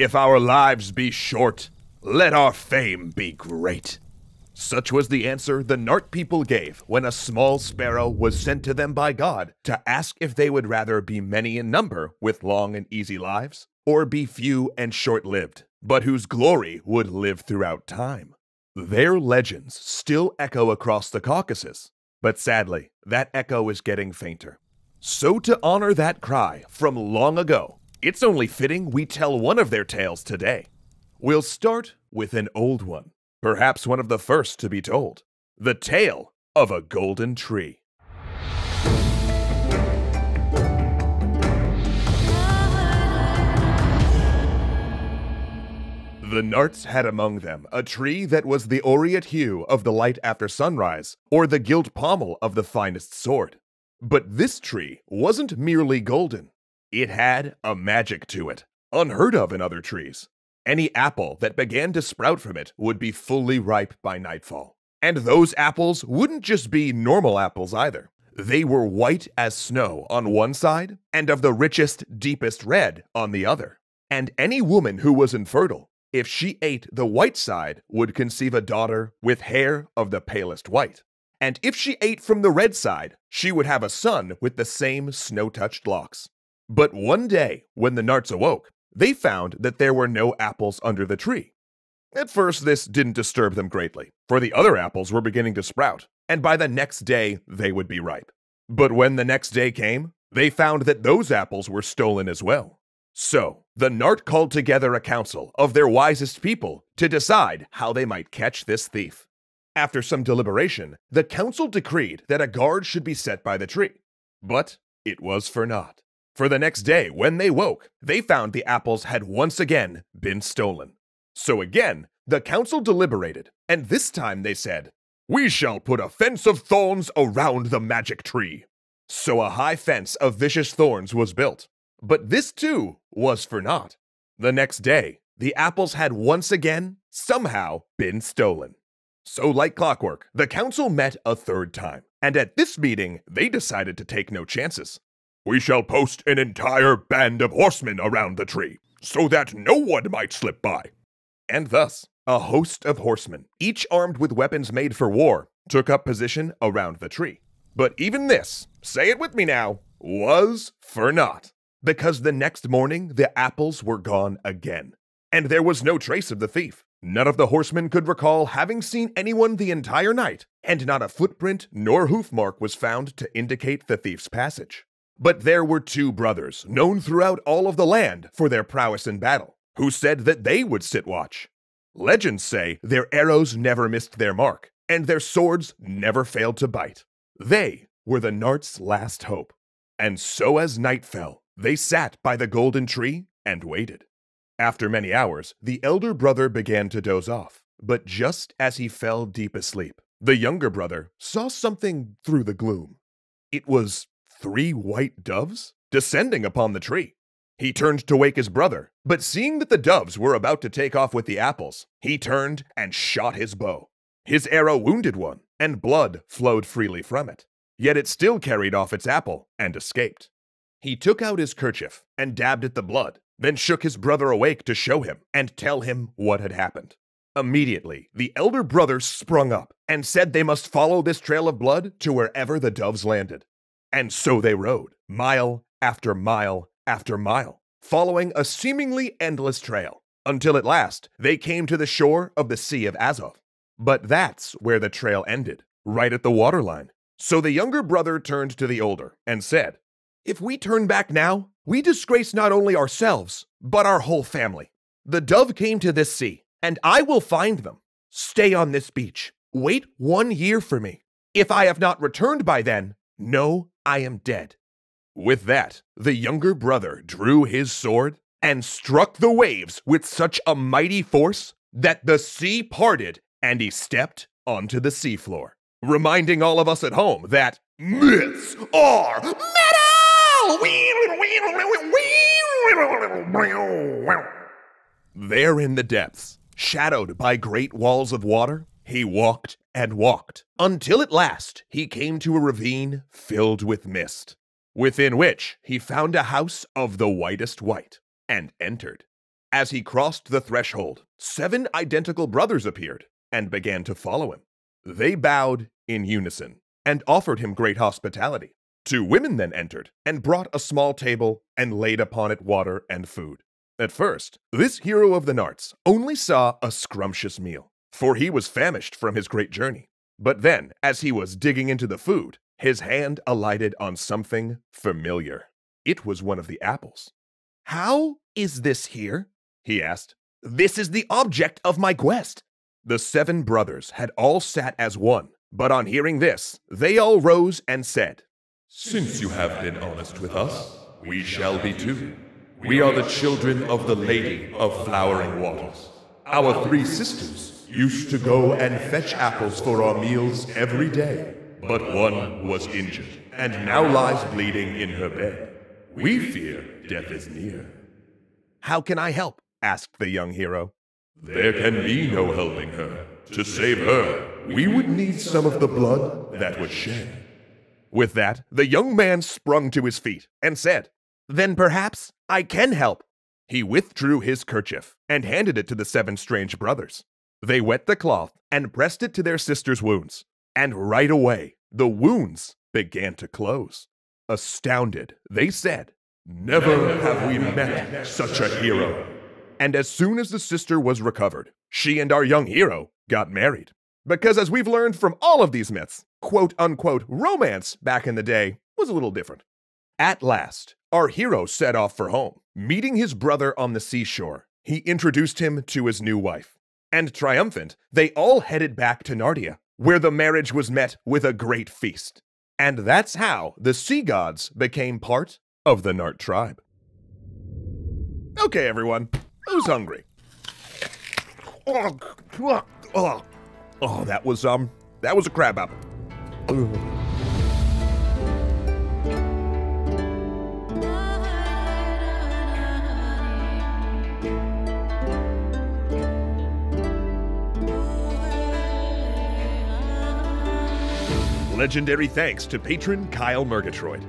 If our lives be short, let our fame be great. Such was the answer the Nart people gave when a small sparrow was sent to them by God to ask if they would rather be many in number with long and easy lives, or be few and short lived, but whose glory would live throughout time. Their legends still echo across the Caucasus, but sadly, that echo is getting fainter. So, to honor that cry from long ago, it's only fitting we tell one of their tales today. We'll start with an old one, perhaps one of the first to be told the tale of a golden tree. The Narts had among them a tree that was the aureate hue of the light after sunrise, or the gilt pommel of the finest sword. But this tree wasn't merely golden. It had a magic to it, unheard of in other trees. Any apple that began to sprout from it would be fully ripe by nightfall. And those apples wouldn't just be normal apples either. They were white as snow on one side, and of the richest, deepest red on the other. And any woman who was infertile if she ate the white side, would conceive a daughter with hair of the palest white. And if she ate from the red side, she would have a son with the same snow touched locks. But one day, when the Narts awoke, they found that there were no apples under the tree. At first, this didn't disturb them greatly, for the other apples were beginning to sprout, and by the next day, they would be ripe. But when the next day came, they found that those apples were stolen as well. So, the Nart called together a council of their wisest people to decide how they might catch this thief. After some deliberation, the council decreed that a guard should be set by the tree. But it was for naught. For the next day, when they woke, they found the apples had once again been stolen. So again, the council deliberated, and this time they said, We shall put a fence of thorns around the magic tree. So a high fence of vicious thorns was built, but this too was for naught. The next day, the apples had once again, somehow, been stolen. So, like clockwork, the council met a third time, and at this meeting, they decided to take no chances. We shall post an entire band of horsemen around the tree, so that no one might slip by. And thus, a host of horsemen, each armed with weapons made for war, took up position around the tree. But even this, say it with me now, was for naught because the next morning the apples were gone again, and there was no trace of the thief. None of the horsemen could recall having seen anyone the entire night, and not a footprint nor hoof mark was found to indicate the thief's passage. But there were two brothers, known throughout all of the land for their prowess in battle, who said that they would sit watch. Legends say their arrows never missed their mark, and their swords never failed to bite. They were the Nart's last hope. And so as night fell, they sat by the golden tree and waited. After many hours, the elder brother began to doze off, but just as he fell deep asleep, the younger brother saw something through the gloom. It was three white doves descending upon the tree. He turned to wake his brother, but seeing that the doves were about to take off with the apples, he turned and shot his bow. His arrow wounded one, and blood flowed freely from it. Yet it still carried off its apple and escaped. He took out his kerchief and dabbed at the blood, then shook his brother awake to show him and tell him what had happened. Immediately, the elder brother sprung up and said they must follow this trail of blood to wherever the doves landed. And so they rode, mile after mile after mile, following a seemingly endless trail, until at last they came to the shore of the Sea of Azov. But that's where the trail ended, right at the waterline. So the younger brother turned to the older and said, if we turn back now, we disgrace not only ourselves, but our whole family. The dove came to this sea, and I will find them. Stay on this beach. Wait one year for me. If I have not returned by then, know I am dead. With that, the younger brother drew his sword and struck the waves with such a mighty force that the sea parted and he stepped onto the seafloor, reminding all of us at home that myths are metal! there in the depths, shadowed by great walls of water, he walked and walked, until at last he came to a ravine filled with mist, within which he found a house of the whitest white, and entered. As he crossed the threshold, seven identical brothers appeared and began to follow him. They bowed in unison and offered him great hospitality. Two women then entered and brought a small table and laid upon it water and food. At first, this hero of the Narts only saw a scrumptious meal, for he was famished from his great journey. But then, as he was digging into the food, his hand alighted on something familiar. It was one of the apples. How is this here? he asked. This is the object of my quest. The seven brothers had all sat as one, but on hearing this, they all rose and said, Since you have been honest with us, we shall be too. We are the children of the Lady of Flowering Waters. Our three sisters used to go and fetch apples for our meals every day, but one was injured and now lies bleeding in her bed. We fear death is near. How can I help? asked the young hero. There can be no helping her. To save her, we would need some of the blood that was shed. With that, the young man sprung to his feet and said, Then perhaps I can help. He withdrew his kerchief and handed it to the seven strange brothers. They wet the cloth and pressed it to their sister's wounds, and right away the wounds began to close. Astounded, they said, Never have we met such a hero. And as soon as the sister was recovered, she and our young hero got married. Because as we've learned from all of these myths, quote unquote romance back in the day was a little different. At last, our hero set off for home. Meeting his brother on the seashore, he introduced him to his new wife. And triumphant, they all headed back to Nardia, where the marriage was met with a great feast. And that's how the sea gods became part of the Nart tribe. Okay, everyone, Who's hungry? Oh, oh, oh, that was um, that was a crab apple. Legendary thanks to patron Kyle Murgatroyd.